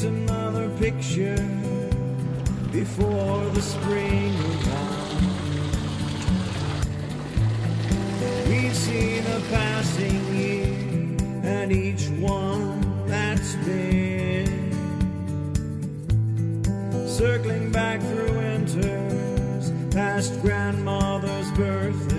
It's another picture before the spring arrives. We've seen a passing year and each one that's been circling back through winters past grandmother's birthday.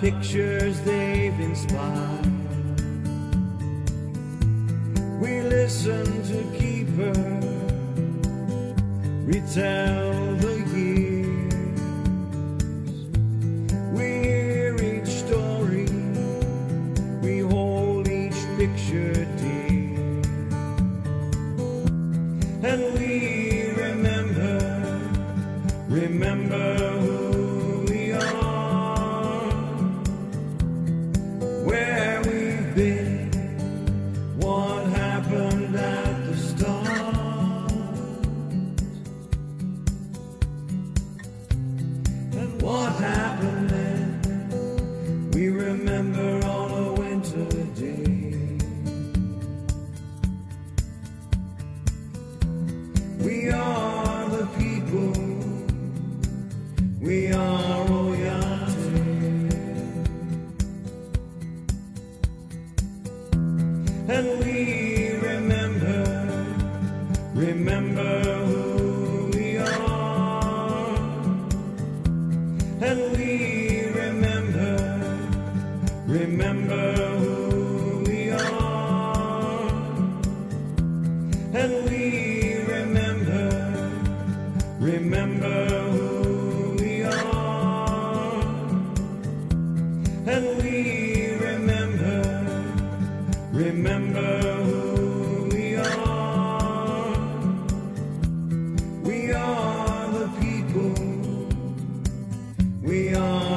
pictures they've inspired. We listen to Keeper retell. and we remember, remember who we are, and we remember, remember. We are.